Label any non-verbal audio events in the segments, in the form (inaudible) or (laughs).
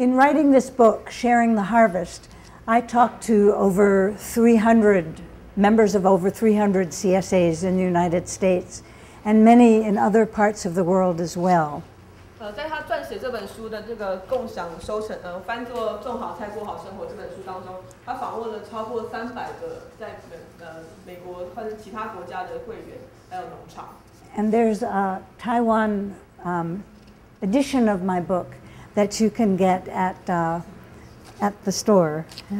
In writing this book, Sharing the Harvest, I talked to over 300 members of over 300 CSAs in the United States and many in other parts of the world as well. 呃，在他撰写这本书的这个共享收成，呃，翻作《种好菜过好生活》这本书当中，他访问了超过三百个在美呃美国或者其他国家的会员，还有农场。 And there's a Taiwan um, edition of my book that you can get at, uh, at the store. (laughs)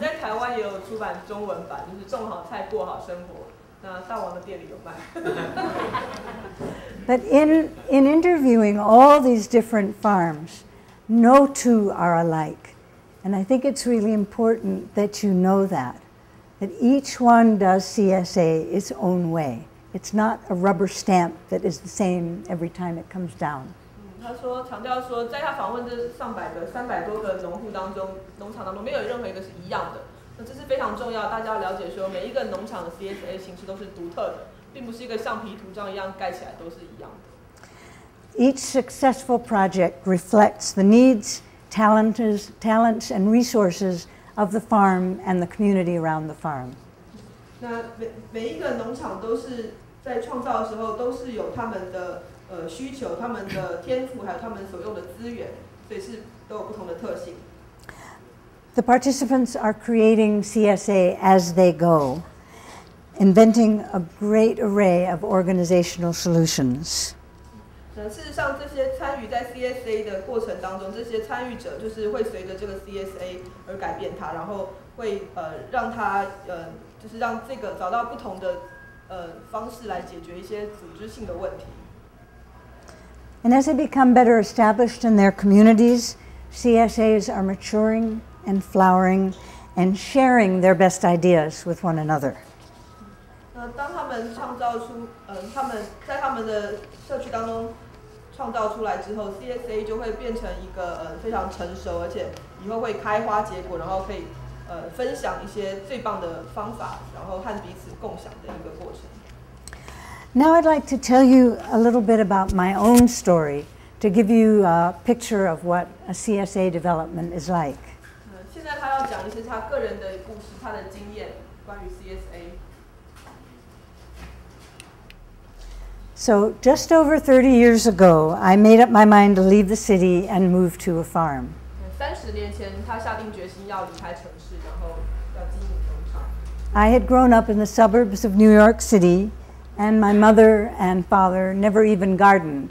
在台湾也有出版中文版，就是《种好菜过好生活》，那大王的店里有卖。 (laughs) But in, in interviewing all these different farms, no two are alike. And I think it's really important that you know that, that each one does CSA its own way. It's not a rubber stamp that is the same every time it comes down. 他说强调说，在他访问这上百个、三百多个农户当中，农场当中没有任何一个是一样的。那这是非常重要，大家要了解说，每一个农场的 CSA 形式都是独特的，并不是一个橡皮图章一样盖起来都是一样的。Each successful project reflects the needs, talents, talents and resources of the farm and the community around the farm. 那每每一个农场都是在创造的时候，都是有他们的呃需求、他们的天赋，还有他们所用的资源，所以是都有不同的特性。The participants are creating CSA as they go, inventing a great array of organizational solutions. 那事实上，这些参与在 CSA 的过程当中，这些参与者就是会随着这个 CSA 而改变它，然后会呃让它呃就是让这个找到不同的呃方式来解决一些组织性的问题。And as they become better established in their communities, CSAs are maturing and flowering and sharing their best ideas with one another. 那当他们创造出，嗯、他们在他们的社区当中创造出来之后，CSA 就会变成一个呃非常成熟，而且以后会开花结果，然后可以呃分享一些最棒的方法，然后和彼此共享的一个过程。 now I'd like to tell you a little bit about my own story to give you a picture of what a CSA development is like. So just over 30 years ago, I made up my mind to leave the city and move to a farm. I had grown up in the suburbs of New York City and my mother and father never even gardened.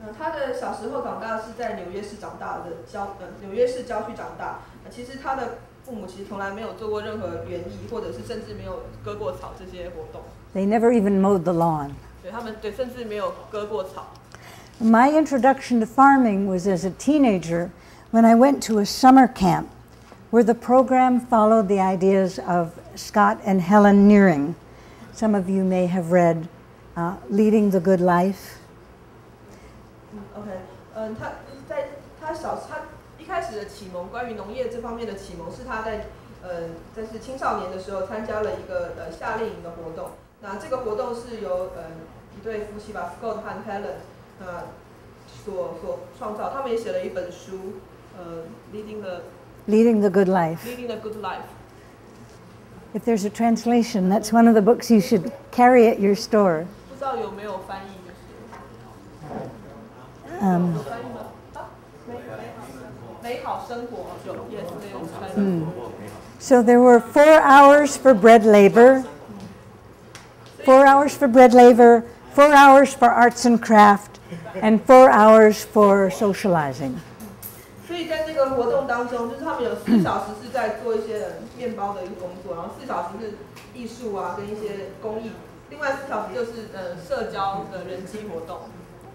那他的小时候长大是在纽约市长大的郊呃纽约市郊区长大。那其实他的父母其实从来没有做过任何园艺，或者是甚至没有割过草这些活动。 They never even mowed the lawn. 对他们对甚至没有割过草。 My introduction to farming was as a teenager when I went to a summer camp where the program followed the ideas of Scott and Helen Nearing. Some of you may have read uh, Living the Good Life. Okay. Uh, 嗯，他在他小他一开始的启蒙，关于农业这方面的启蒙是他在呃，在是青少年的时候参加了一个呃夏令营的活动。那这个活动是由呃一对夫妻吧，Scott 和 Helen，那、呃、所所创造，他们也写了一本书，呃，Leading the Leading the Good Life. Leading the Good Life。if there's a translation, that's one of the books you should carry at your store. Um, mm. So there were four hours for bread labor, four hours for bread labor, four hours for arts and craft, and four hours for socializing. 所以在这个活动当中，就是他们有四小时是在做一些呃面包的一个工作，然后四小时是艺术啊跟一些公益，另外四小时就是呃社交的人际活动。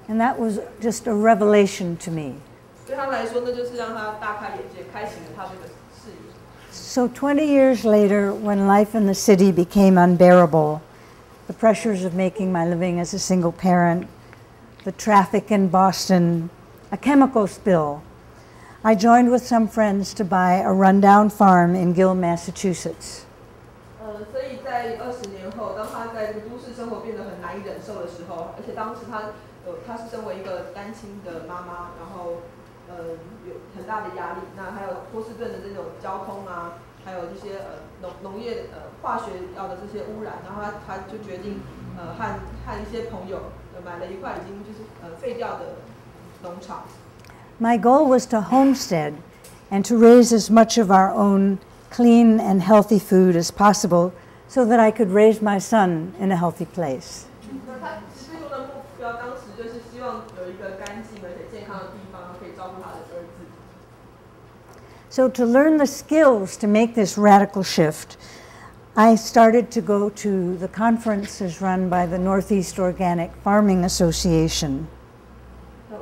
And that was just a revelation to me. 对他来说，那就是让他大开眼界，开启了他这个视野。 So 20 years later, when life in the city became unbearable, the pressures of making my living as a single parent, the traffic in Boston, a chemical spill, I joined with some friends to buy a rundown farm in Gill, Massachusetts. 呃，所以在二十年后，当他在这个都市生活变得很难以忍受的时候，而且当时他呃他是身为一个单亲的妈妈，然后呃有很大的压力。那还有波士顿的这种交通啊，还有这些呃农农业呃化学药的这些污染，然后他他就决定呃和和一些朋友呃买了一块已经就是呃废掉的农场。my goal was to homestead and to raise as much of our own clean and healthy food as possible so that I could raise my son in a healthy place. So, to learn the skills to make this radical shift, I started to go to the conferences run by the Northeast Organic Farming Association. 呃，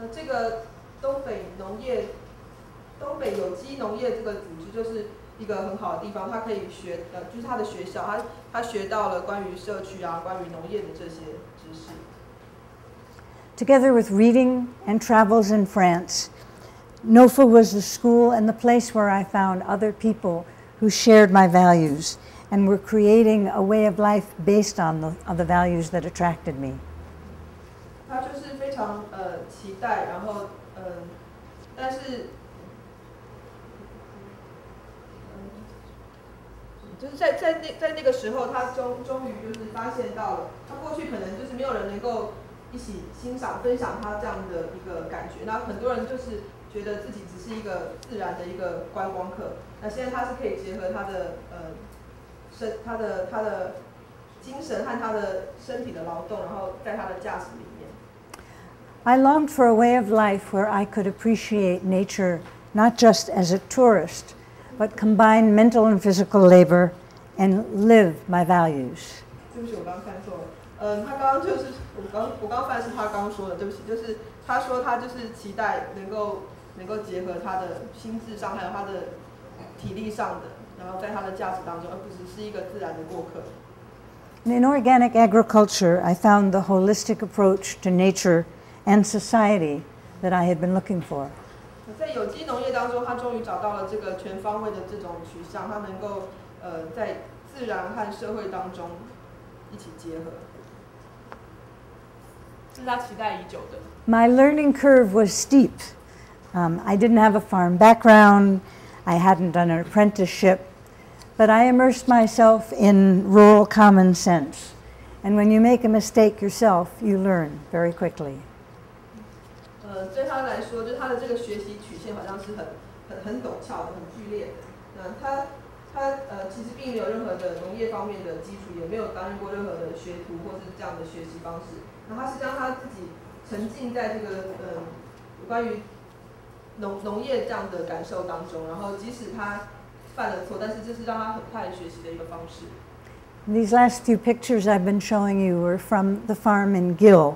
那这个东北农业、东北有机农业这个组织就是一个很好的地方，它可以学呃，就是他的学校，他他学到了关于社区啊、关于农业的这些知识。 Together with reading and travels in France, NOFA was the school and the place where I found other people who shared my values and were creating a way of life based on the, on the values that attracted me. 他就是非 常呃期待，然后嗯、但是，就是在在那在那个时候，他终终于就是发现到了，他过去可能就是没有人能够一起欣赏分享他这样的一个感觉，那很多人就是觉得自己只是一个自然的一个观光客，那现在他是可以结合他的呃身他的他的精神和他的身体的劳动，然后在他的价值里面。I longed for a way of life where I could appreciate nature not just as a tourist, but combine mental and physical labor and live my values. 对不起，我刚刚犯错了。嗯，他刚刚就是我刚我刚刚犯的是他刚刚说的，对不起，就是他说他就是期待能够能够结合他的心智上还有他的体力上的，然后在他的价值当中，而不只是一个自然的过客。 And in organic agriculture, I found the holistic approach to nature and society that I had been looking for. 在有机农业当中，他终于找到了这个全方位的这种取向，他能够呃在自然和社会当中一起结合，这是他期待已久的。 My learning curve was steep. Um, I didn't have a farm background, I hadn't done an apprenticeship, but I immersed myself in rural common sense. And when you make a mistake yourself, you learn very quickly. 呃，对他来说，就他的这个学习曲线好像是很很很陡峭的、很剧烈的。那他他呃，其实并没有任何的农业方面的基础，也没有担任过任何的学徒或是这样的学习方式。那他是将他自己沉浸在这个呃关于农农业这样的感受当中，然后即使他犯了错，但是这是让他很快学习的一个方式。These last few pictures I've been showing you were from the farm in Gill,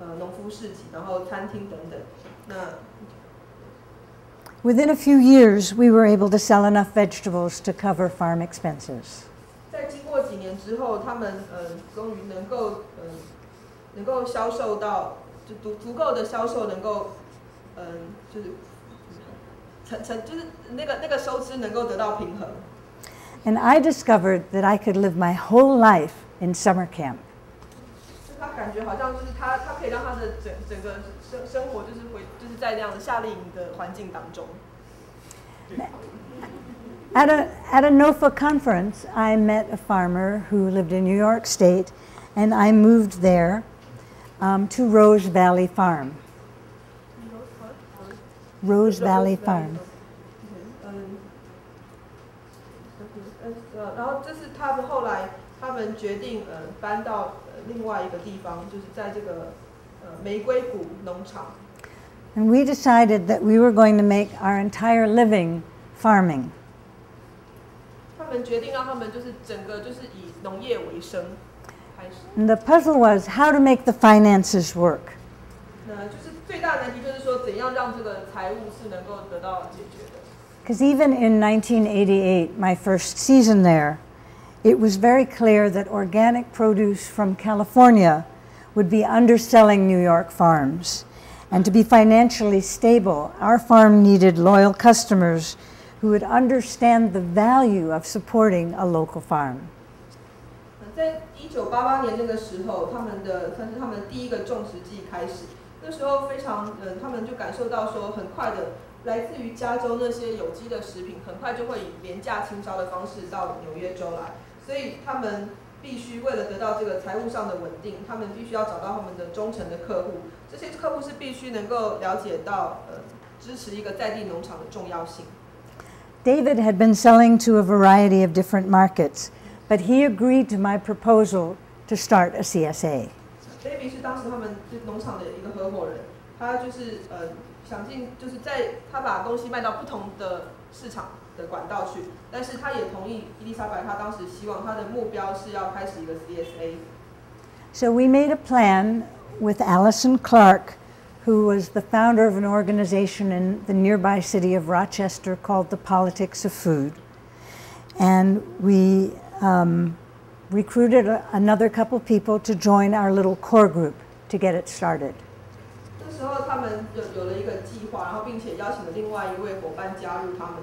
呃农夫市集，然后餐厅等等。那 Within a few years, we were able to sell enough vegetables to cover farm expenses. 在经过几年之后，他们呃终于能够呃能够销售到就足足够的销售，能够嗯、呃就是成成就是那个那个收支能够得到平衡。 And I discovered that I could live my whole life in summer camp. 就他感觉好像就是他他可以让他的整整个生生活就是回就是在那样的夏令营的环境当中。 At a, (laughs) at a NOFA conference, I met a farmer who lived in New York State, and I moved there um, to Rose Valley Farm. Rose Valley Farm. 嗯， 嗯呃，然后这是他们后来他们决定呃搬到呃 另外一个地方，就是在这个呃玫瑰谷农场。 And we decided that we were going to make our entire living farming. 他们决定让他们就是整个就是以农业为生开始。 And the puzzle was how to make the finances work. 那就是最大的难题就是说，怎样让这个财务是能够得到解决的。 Because even in 1988, my first season there, it was very clear that organic produce from California would be underselling New York farms. And to be financially stable, our farm needed loyal customers who would understand the value of supporting a local farm. 呃在一九八八年那个时候，他们的算是他们第一个种植季开始，那时候非常呃，他们就感受到说，很快的来自于加州那些有机的食品，很快就会以廉价倾销的方式到纽约州来， 所以他们必须为了得到这个财务上的稳定，他们必须要找到他们的忠诚的客户，这些客户是必须能够了解到呃支持一个在地农场的重要性。David had been selling to a variety of different markets, but he agreed to my proposal to start a CSA. David 是当时他们就农场的一个合伙人，他就是呃想尽就是在他把东西卖到不同的市场 的管道去，但是他也同意伊丽莎白她当时希望她的目标是要开始一个 CSA， So we made a plan with Allison Clark, who was the founder of an organization in the nearby city of Rochester called the Politics of Food. And we um, recruited a, another couple people to join our little core group to get it started. 那时候他们有有了一个计划，然后并且邀请了另外一位伙伴加入他们，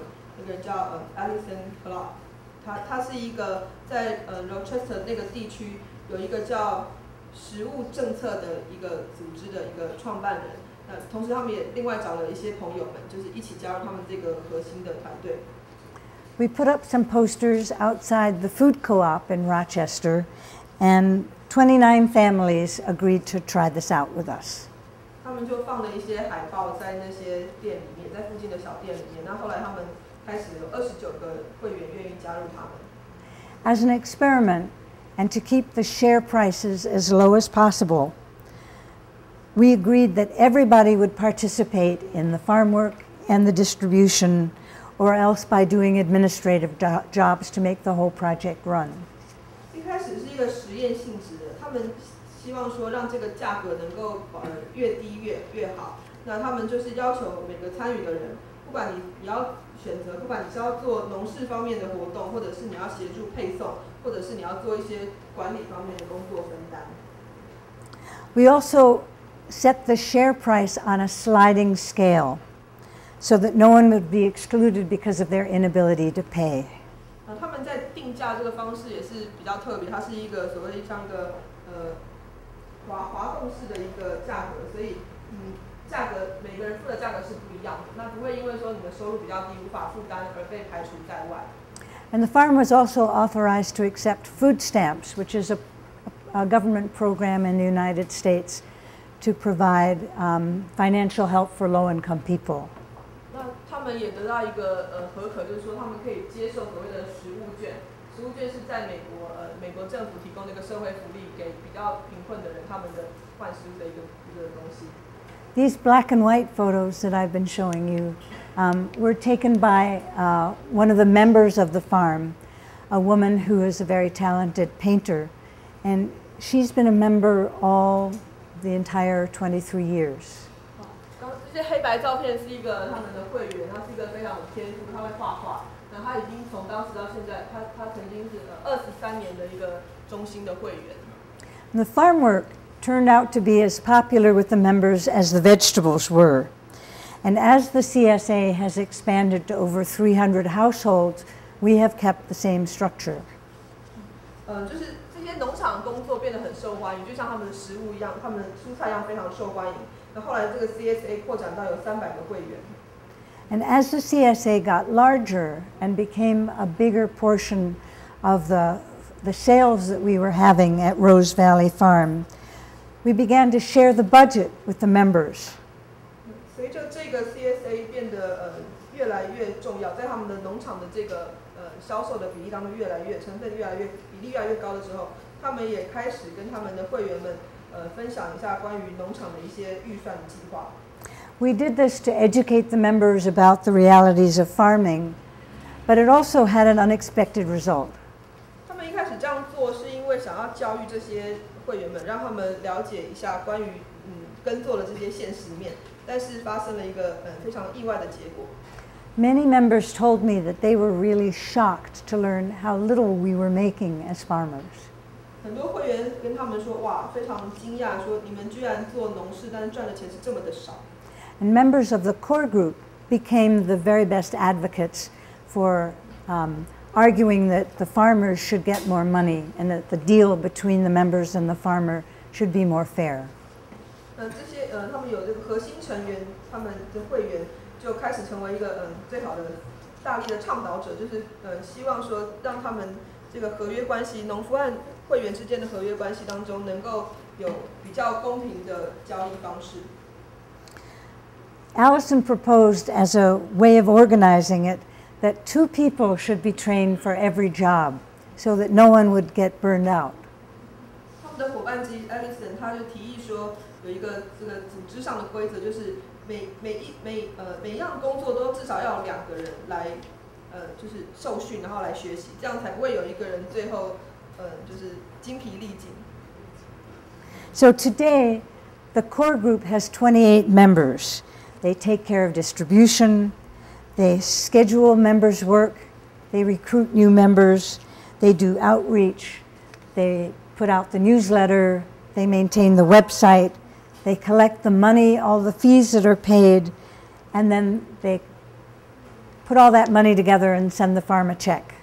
那个人叫呃 Alison Clark，他他是一个在呃 Rochester 那个地区有一个叫食物政策的一个组织的一个创办人。那同时他们也另外找了一些朋友们，就是一起加入他们这个核心的团队。 We put up some posters outside the food co op in Rochester, and 29 families agreed to try this out with us. 他们就放了一些海报在那些店里面，在附近的小店里面。那后来他们 开始有二十九个会员愿意加入他们。 As an experiment, and to keep the share prices as low as possible, we agreed that everybody would participate in the farm work and the distribution, or else by doing administrative do- jobs to make the whole project run. 一开始是一个实验性质的，他们希望说让这个价格能够呃越低越越好。那他们就是要求每个参与的人， 不管你你要选择，不管你是要做农事方面的活动，或者是你要协助配送，或者是你要做一些管理方面的工作分担。 We also set the share price on a sliding scale so that no one would be excluded because of their inability to pay. 呃，他们在定价这个方式也是比较特别，它是一个所谓像一个呃滑滑动式的一个价格，所以嗯， 价格每个人付的价格是不一样的，那不会因为说你的收入比较低无法负担而被排除在外。 And the farm was also authorized to accept food stamps, which is a, a government program in the United States to provide um, financial help for low income people. 那他们也得到一个呃合可，就是说他们可以接受所谓的食物券。食物券是在美国呃美国政府提供的一个社会福利，给比较贫困的人他们的换食物的一个一个东西。 These black and white photos that I've been showing you um, were taken by uh, one of the members of the farm, a woman who is a very talented painter. And she's been a member all the entire 23 years. 哦刚这些黑白照片是一个他们的会员，他是一个非常有天赋，他会画画。那他已经从当时到现在，他他曾经是呃二十三年的一个中心的会员。 The farm work turned out to be as popular with the members as the vegetables were. And as the CSA has expanded to over 300 households, we have kept the same structure. 呃，就是这些农场工作变得很受欢迎，就像他们的食物一样，他们的蔬菜一样非常受欢迎。那后来这个 CSA 扩展到有三百个会员。 And as the CSA got larger and became a bigger portion of the, the sales that we were having at Rose Valley Farm, we began to share the budget with the members. 随着这个 CSA 变得呃越来越 越重要，在他们的农场的这个呃销售的比例当中越来越成分越来越比例越来越高的时候，他们也开始跟他们的会员们呃分享一下关于农场的一些预算计划。 We did this to educate the members about the realities of farming, but it also had an unexpected result. 他们一开始这样做是因为想要教育这些 会员们，让他们了解一下关于嗯耕作的这些现实面，但是发生了一个嗯非常意外的结果。 Many members told me that they were really shocked to learn how little we were making as farmers. 很多会员跟他们说，哇，非常惊讶，说你们居然做农事，但是赚的钱是这么的少。 And members of the core group became the very best advocates for um, arguing that the farmers should get more money and that the deal between the members and the farmer should be more fair. 呃，这些呃，他们有这个核心成员，他们的会员就开始成为一个嗯最好的大力的倡导者，就是呃希望说让他们这个合约关系，农夫和会员之间的合约关系当中能够有比较公平的交易方式。 Allison proposed as a way of organizing it that two people should be trained for every job so that no one would get burned out. 他们的伙伴之一 Alison 他就提议说，有一个这个组织上的规则，就是每每一每呃每一样工作都至少要有两个人来呃就是受训，然后来学习，这样才不会有一个人最后呃就是精疲力尽。 So today, the core group has 28 members. They take care of distribution, they schedule members' work, they recruit new members, they do outreach, they put out the newsletter, they maintain the website, they collect the money, all the fees that are paid, and then they put all that money together and send the farm a check.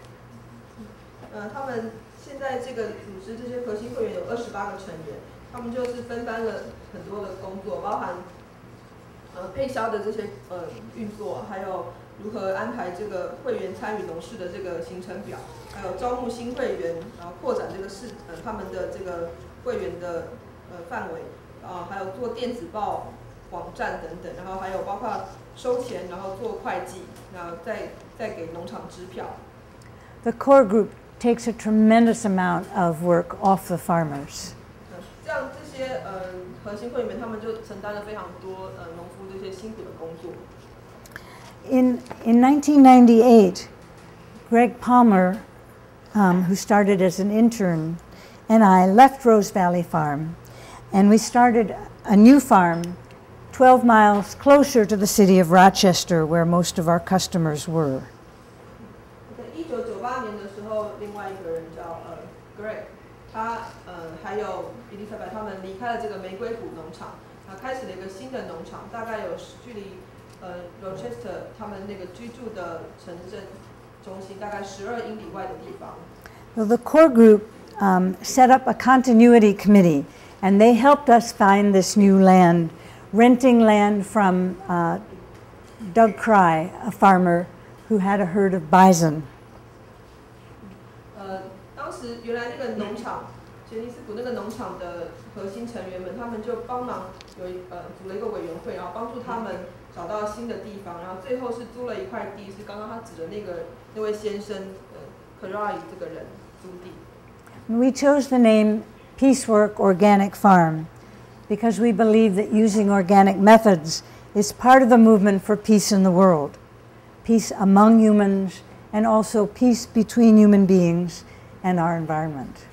呃，他们现在这个组织这些核心会员有二十八个成员，他们就是分担了很多的工作，包含呃配销的这些呃运作，还有 如何安排这个会员参与农事的这个行程表，还有招募新会员，然后扩展这个市呃他们的这个会员的呃范围，啊、还有做电子报网站等等，然后还有包括收钱，然后做会计，然后再再给农场支票。The core group takes a tremendous amount of work off the farmers. 呃这样这些呃核心会员，他们就承担了非常多呃农夫这些辛苦的工作。In, in 1998, Greg Palmer, um, who started as an intern, and I left Rose Valley Farm, and we started a new farm 12 miles closer to the city of Rochester, where most of our customers were. 在一九九八年的时候，另外一个人叫呃 Greg，他呃还有 Elizabeth 他们离开了这个玫瑰谷农场，啊，开始了一个新的农场，大概有距离呃 Rochester 他们那个居住的城镇中心大概十二英里外的地方。 Well, the core group um, set up a continuity committee, and they helped us find this new land, renting land from uh, Doug Cry, a farmer who had a herd of bison. 呃，当时原来那个农场，杰尼斯谷那个农场的核心成员们，他们就帮忙有一呃组了一个委员会，然后帮助他们 找到新的地方，然后最后是租了一块地，是刚刚他指的那个那位先生呃 Karai 这个人租地。 And we chose the name Peacework Organic Farm because we believe that using organic methods is part of the movement for peace in the world peace among humans and also peace between human beings and our environment.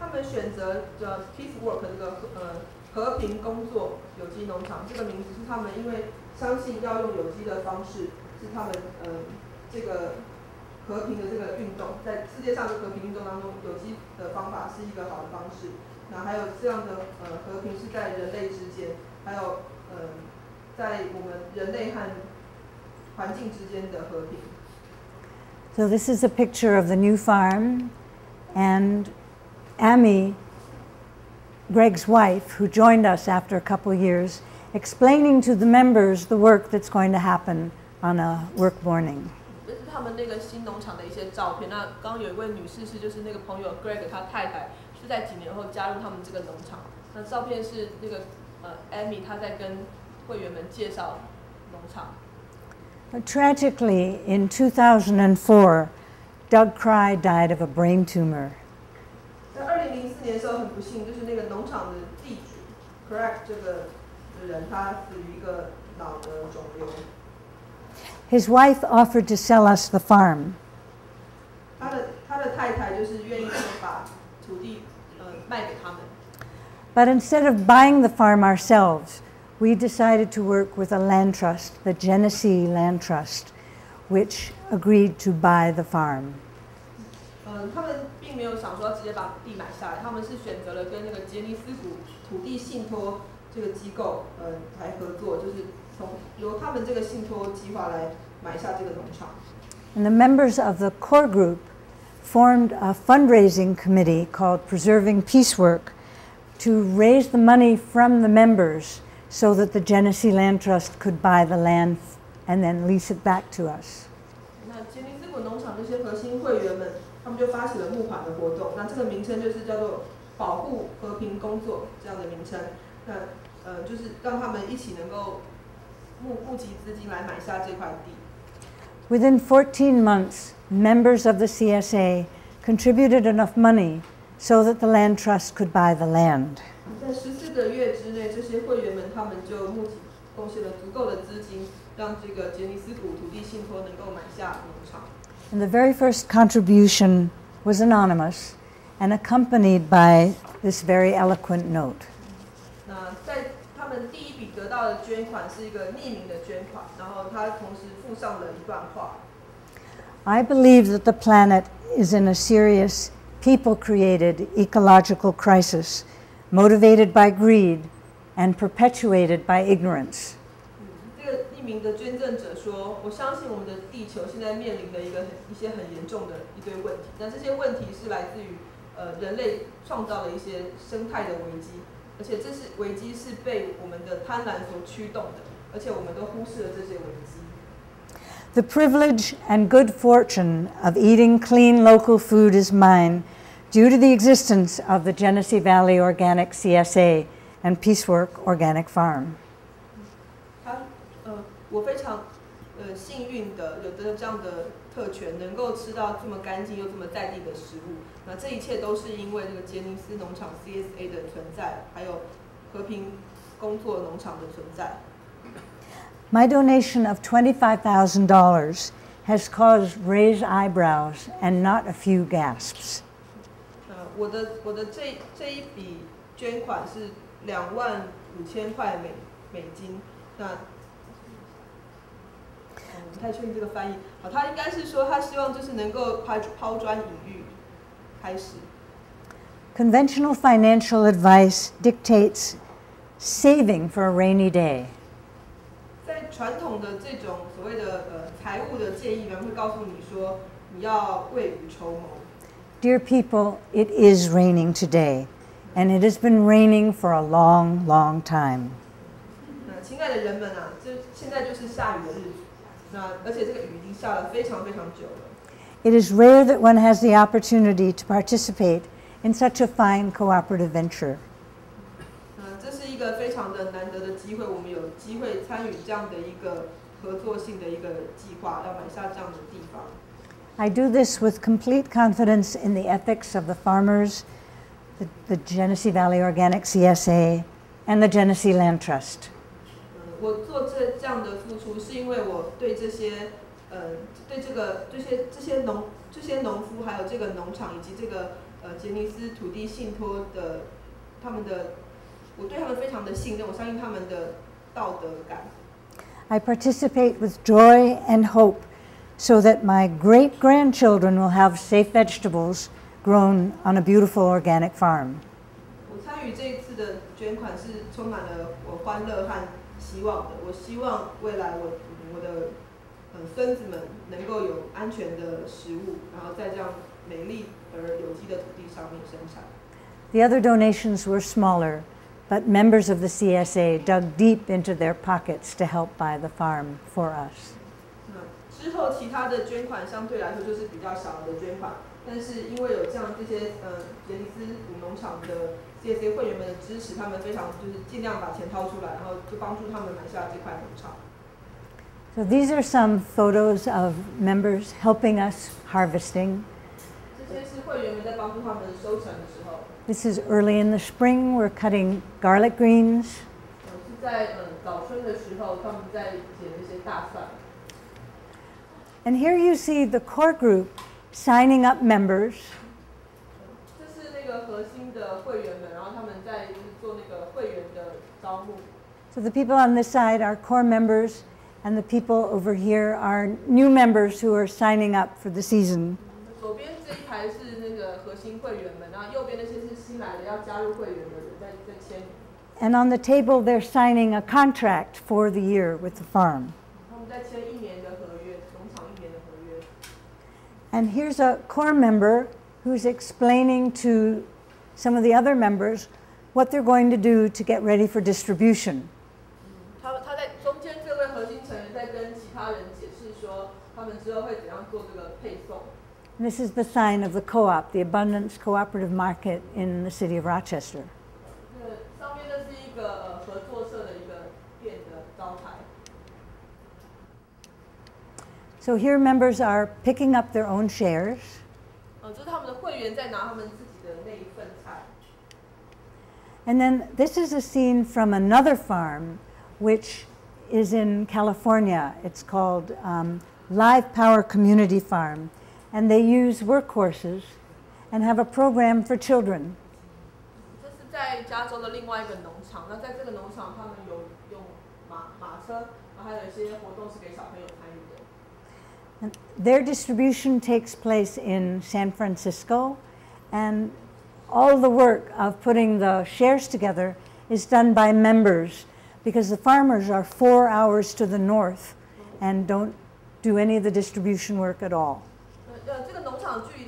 他们选择的 Peace Work 这个呃和平工作有机农场这个名字是他们因为 相信要用有机的方式是他们呃这个和平的这个运动，在世界上的和平运动当中，有机的方法是一个好的方式。那还有这样的呃和平是在人类之间，还有呃在我们人类和环境之间的和平。 So, this is a picture of the new farm and Amy, Greg's wife, who joined us after a couple years, explaining to the members the work that's going to happen on a work morning. 这是他们那个新农场的一些照片。那刚刚有一位女士是就是那个朋友 Greg 他太太是在几年后加入他们这个农场。那照片是那个呃 Amy 她在跟会员们介绍农场。 But tragically, in 2004, Doug Cry died of a brain tumor. 在二零零四年的时候，很不幸，就是那个农场的地主 Correct 这个 人，他死于一个脑的肿瘤。 His wife offered to sell us the farm, 他的他的太太就是愿意说把土地呃卖给他们， but instead of buying the farm ourselves, we decided to work with a land trust, the Genesee Land Trust, which agreed to buy the farm. 嗯，他们并没有想说要直接把地买下来，他们是选择了跟那个杰尼斯谷土地信托 这个机构呃来合作，就是从由他们这个信托计划来买下这个农场。 And the members of the core group formed a fundraising committee called Preserving Peace Work to raise the money from the members so that the Genesee Land Trust could buy the land and then lease it back to us. 那杰尼斯谷农场这些核心会员们，他们就发起了募款的活动。那这个名称就是叫做“保护和平工作”这样的名称。那 呃，就是让他们一起能够募募集资金来买下这块地。 Within 14 months, members of the CSA contributed enough money so that the land trust could buy the land. 在十四个月之内，这些会员们他们就募集贡献了足够的资金，让这个杰尼斯谷土地信托能够买下农场。 And the very first contribution was anonymous and accompanied by this very eloquent note. 那在他 们第一笔得到的捐款是一个匿名的捐款，然后他同时附上了一段话。I believe that the planet is in a serious people created ecological crisis motivated by greed and perpetuated by ignorance. 嗯，这个匿名的捐赠者说：“我相信我们的地球现在面临的一个很一些很严重的一堆问题，那这些问题是来自于呃人类创造的一些生态的危机，而且这是危机是被我们的贪婪所驱动的，而且我们都忽视了这些危机。 The privilege and good fortune of eating clean local food is mine due to the existence of the Genesee Valley Organic CSA and Peacework Organic Farm. 他呃，我非常呃幸运的有得这样的 特权，能够吃到这么干净又这么在地的食物。那这一切都是因为这个杰尼斯农场 CSA 的存在，还有和平工作农场的存在。My donation of $25,000 has caused raised eyebrows and not a few gasps. 呃，我的我的这这一笔捐款是两万五千块美美金。不太确定这个翻译。好，他应该是说他希望就是能够抛抛砖引玉，开始。 Conventional financial advice dictates saving for a rainy day. 在传统的这种所谓的呃财务的建议，人会告诉你说你要未雨绸缪。 Dear people, it is raining today, and it has been raining for a long, long time. 那亲爱的人们啊，这现在就是下雨的日子， it is rare that one has the opportunity to participate in such a fine cooperative venture. I do this with complete confidence in the ethics of the farmers, the, the Genesee Valley Organic CSA, and the Genesee Land Trust. 嗯，我做这这样的付出，是因为我对这些，呃，对这个这些这些农这些农夫，还有这个农场以及这个呃杰尼斯土地信托的他们的，我对他们非常的信任，我相信他们的道德感。I participate with joy and hope so that my great grandchildren will have safe vegetables grown on a beautiful organic farm. 我参与这一次的捐款是充满了我欢乐和希望的。我希望未来我我的呃孙子们能够有安全的食物，然后在这样美丽而有机的土地上面生产。The other donations were smaller, but members of the CSA dug deep into their pockets to help buy the farm for us. 那之后其他的捐款相对来说就是比较小的捐款，但是因为有这样这些呃杰尼斯农场的CSA 会员们的支持，他们非常就是尽量把钱掏出来，然后就帮助他们买下这块农场。 So these are some photos of members helping us harvesting. 这些是会员们在帮助他们收成的时候， This is early in the spring. We're cutting garlic greens. 呃，是在嗯早春的时候，他们在捡那些大蒜。 And here you see the core group signing up members. 这是那个核心的会员们，然后他们在就是做那个会员的招募。 So the people on this side are core members, and the people over here are new members who are signing up for the season. 左边这一排是那个核心会员们，然后右边那些是新来的要加入会员的人在在签名。 And on the table, they're signing a contract for the year with the farm. 他们在签一年的合约，农场一年的合约。 And here's a core member who's explaining to some of the other members what they're going to do to get ready for distribution. This is the sign of the co-op, the abundance cooperative market in the city of Rochester. So here members are picking up their own shares. And then this is a scene from another farm, which is in California. It's called um, Live Power Community Farm. And they use workhorses and have a program for children. 这是在加州的另外一个农场。那在这个农场，他们有用马马车，然后还有一些活动是给小朋友参与的。 And their distribution takes place in San Francisco, and all the work of putting the shares together is done by members because the farmers are four hours to the north and don't do any of the distribution work at all. 呃呃，这个农场距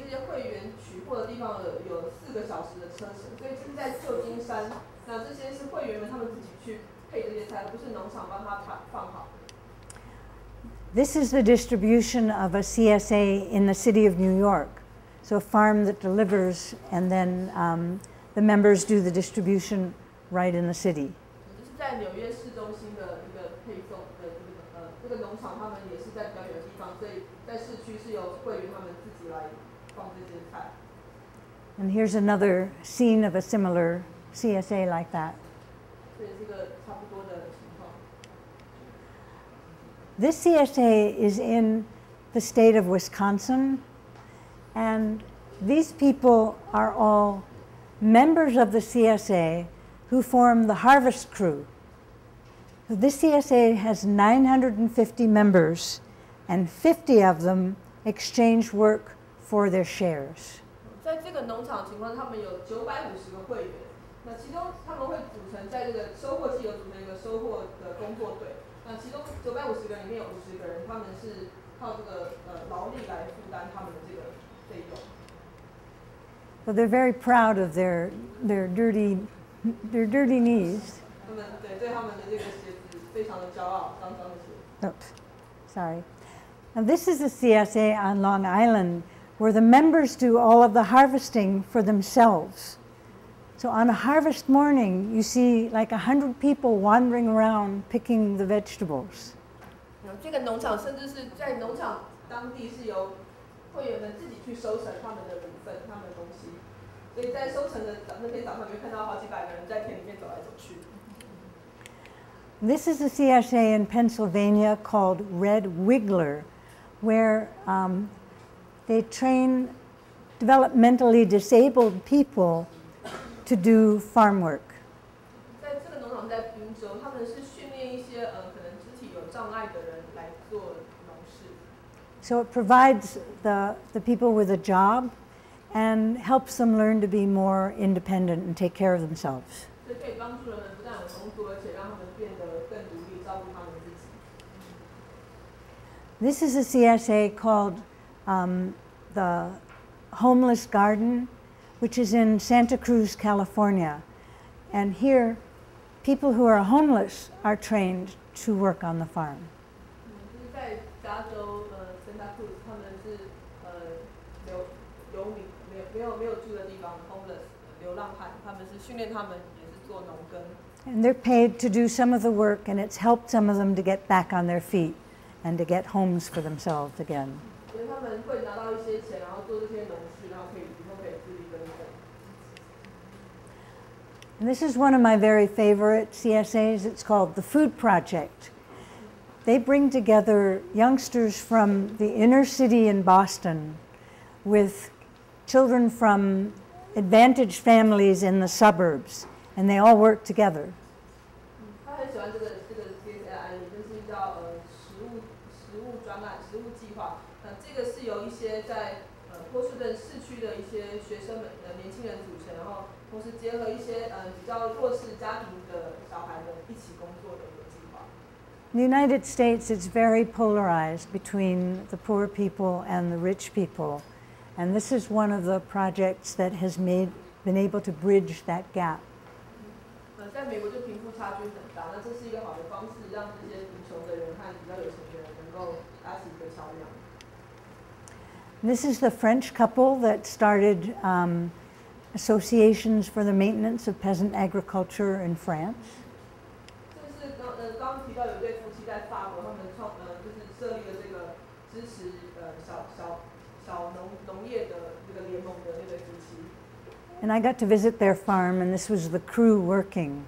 This is the distribution of a CSA in the city of New York. So, a farm that delivers, and then um, the members do the distribution right in the city. 这是在纽约市中心的一个配送的这个呃这个农场，他们也是在比较远的地方，所以在市区是由会员他们自己来放这些菜。 And here's another scene of a similar CSA like that. This CSA is in the state of Wisconsin, and these people are all members of the CSA who form the harvest crew. This CSA has 950 members, and 50 of them exchange work for their shares. 在这个农场情况，他们有九百五十个会员，那其中他们会组成在这个收获季有组成一个收获的工作队， 那其中九百五十个里面有五十个人，他们是靠这个呃劳力来负担他们的这个费用。 So they're very proud of their, their, dirty, their dirty knees. 他们对对他们的这个鞋子非常的骄傲，脏脏的鞋。 Oops, sorry. Now, this is a CSA on Long Island where the members do all of the harvesting for themselves. So, on a harvest morning, you see like 100 people wandering around picking the vegetables. 嗯，这个农场甚至是在农场当地是由会员们自己去收成他们的乳粉、他们的东西，所以在收成的早那天早上，你会看到好几百个人在田里面走来走去。 This is a CSA in Pennsylvania called Red Wiggler, where um, they train developmentally disabled people to do farm work. 在这个农场在滨州，他们是训练一些呃可能肢体有障碍的人来做农事， So it provides the, the people with a job and helps them learn to be more independent and take care of themselves. 所以可以帮助人们不但有工作，而且让他们变得更独立，照顾他们自己。 This is a CSA called um, the Homeless Garden, which is in Santa Cruz, California. And here, people who are homeless are trained to work on the farm. 嗯，就是在加州呃 Santa Cruz，他们是呃流游民，没有没有没有住的地方，homeless 流浪汉，他们是训练他们也是做农耕。 And they're paid to do some of the work, and it's helped some of them to get back on their feet and to get homes for themselves again. 所以他们会拿到一些钱， And this is one of my very favorite CSAs. It's called the Food Project. They bring together youngsters from the inner city in Boston with children from advantaged families in the suburbs, and they all work together. In the United States, it's very polarized between the poor people and the rich people. And this is one of the projects that has made, been able to bridge that gap. This is the French couple that started um, associations for the maintenance of peasant agriculture in France. And I got to visit their farm, and this was the crew working.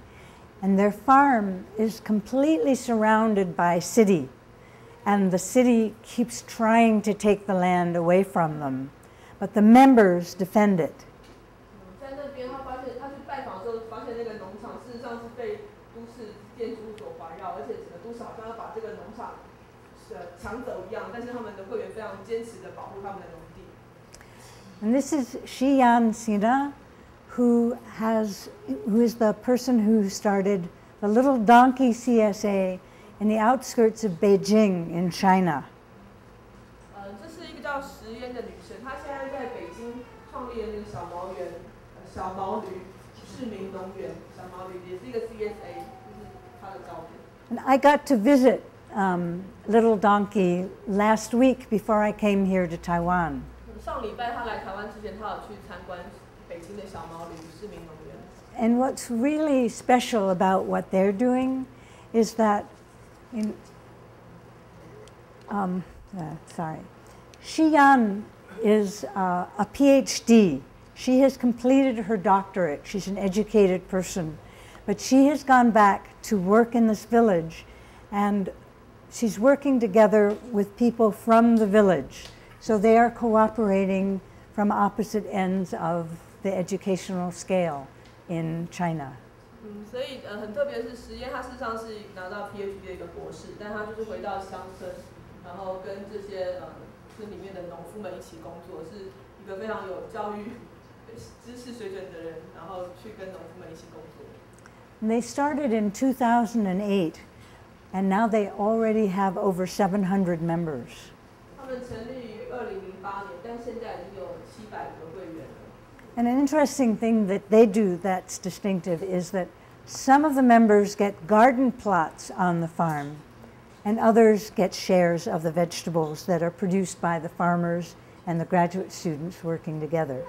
And their farm is completely surrounded by city, and the city keeps trying to take the land away from them, but the members defend it. And this is Xiyan Sina, who has who is the person who started the Little Donkey CSA in the outskirts of Beijing in China. 呃，这是一个叫石烟的女生，她现在在北京创立了那个小毛园，呃小毛驴市民农园，小毛驴也是一个 CSA，就是她的照片。 And I got to visit um, Little Donkey last week before I came here to Taiwan. 嗯上礼拜她来台湾之前，她有去参观北京的小毛驴市民农园。 And what's really special about what they're doing is that, in, um, uh, sorry, Xiyan is uh, a PhD. She has completed her doctorate. She's an educated person. But she has gone back to work in this village and she's working together with people from the village. So they are cooperating from opposite ends of the educational scale in China. 嗯，所以呃很特别是实验，她事实上是拿到 PhD 的一个博士，但她就是回到乡村，然后跟这些呃村里面的农夫们一起工作，是一个非常有教育知识水准的人，然后去跟农夫们一起工作。 And they started in 2008, and now they already have over 700 members. 他们成立于二零零 八年，但现在已经有七百个会员了。 And an interesting thing that they do that's distinctive is that some of the members get garden plots on the farm, and others get shares of the vegetables that are produced by the farmers and the graduate students working together.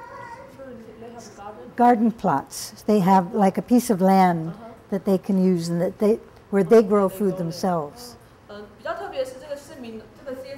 Garden plots, they have like a piece of land that they can use and that they, where they grow food themselves. 嗯， 这个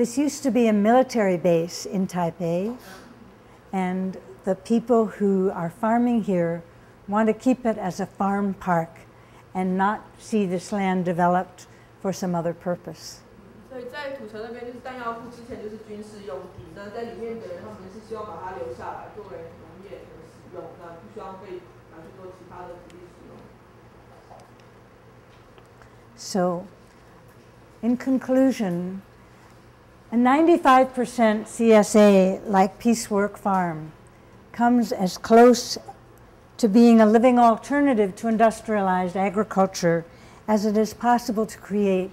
This used to be a military base in Taipei, and the people who are farming here want to keep it as a farm park and not see this land developed for some other purpose. 所以在土城那边就是弹药库，之前就是军事用地，那在里面的人他们是希望把它留下来作为农业的使用，那不希望被拿去做其他的土地使用。 So, in conclusion, a 95% CSA, like Peacework Farm, comes as close to being a living alternative to industrialized agriculture as it is possible to create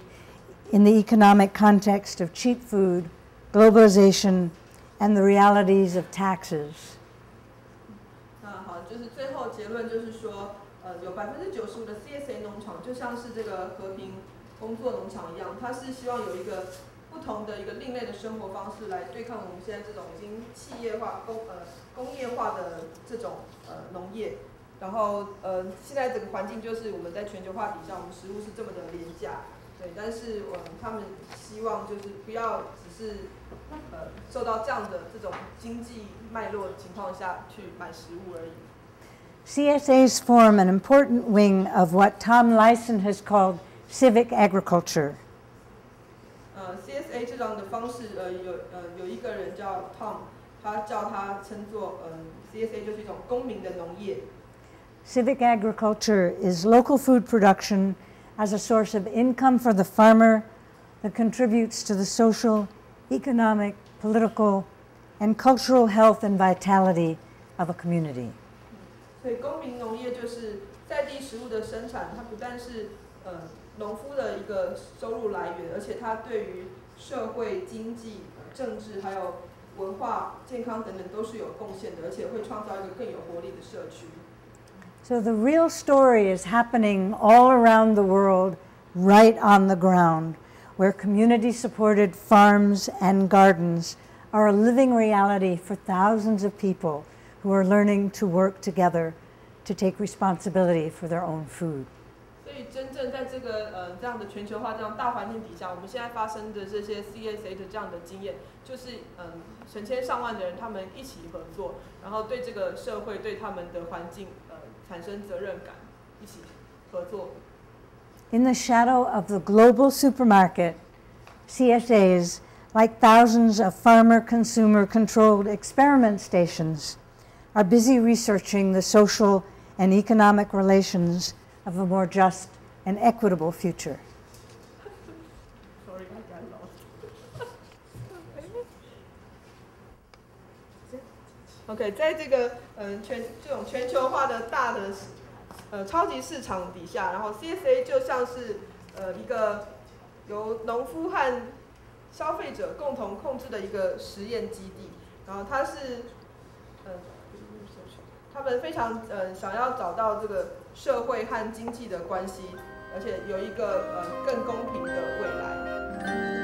in the economic context of cheap food, globalization, and the realities of taxes. 有百分之九十五的 CSA 农场就像是这个和平工作农场一样，它是希望有一个不同的一个另类的生活方式来对抗我们现在这种已经企业化、工呃工业化的这种呃农业。然后呃，现在整个环境就是我们在全球化底下，我们食物是这么的廉价，对。但是呃，他们希望就是不要只是呃受到这样的这种经济脉络的情况下去买食物而已。CSAs form an important wing of what Tom Lyson has called civic agriculture. 呃，CSA 这样的方式，呃，有呃有一个人叫 Tom，他叫他称作嗯、CSA 就是一种公民的农业。 Civic agriculture is local food production as a source of income for the farmer that contributes to the social, economic, political, and cultural health and vitality of a community. 所以公民农业就是在地食物的生产，它不但是呃 农夫的一个收入来源，而且它对于社会、经济、政治还有文化、健康等等都是有贡献的，而且会创造一个更有活力的社区。 So the real story is happening all around the world, right on the ground, where community supported farms and gardens are a living reality for thousands of people who are learning to work together to take responsibility for their own food. 所以真正在这个呃这样的全球化这样大环境底下，我们现在发生的这些 CSA 的这样的经验，就是嗯成千上万的人他们一起合作，然后对这个社会对他们的环境呃产生责任感，一起合作。 In the shadow of the global supermarket, CSAs, like thousands of farmer consumer controlled experiment stations, are busy researching the social and economic relations of a more just An equitable future. (laughs) ok，在这个嗯全这种全球化的大的呃超级市场底下，然后 CSA 就像是呃一个由农夫和消费者共同控制的一个实验基地，然后它是呃他们非常呃想要找到这个社会和经济的关系，而且有一个呃更公平的未来。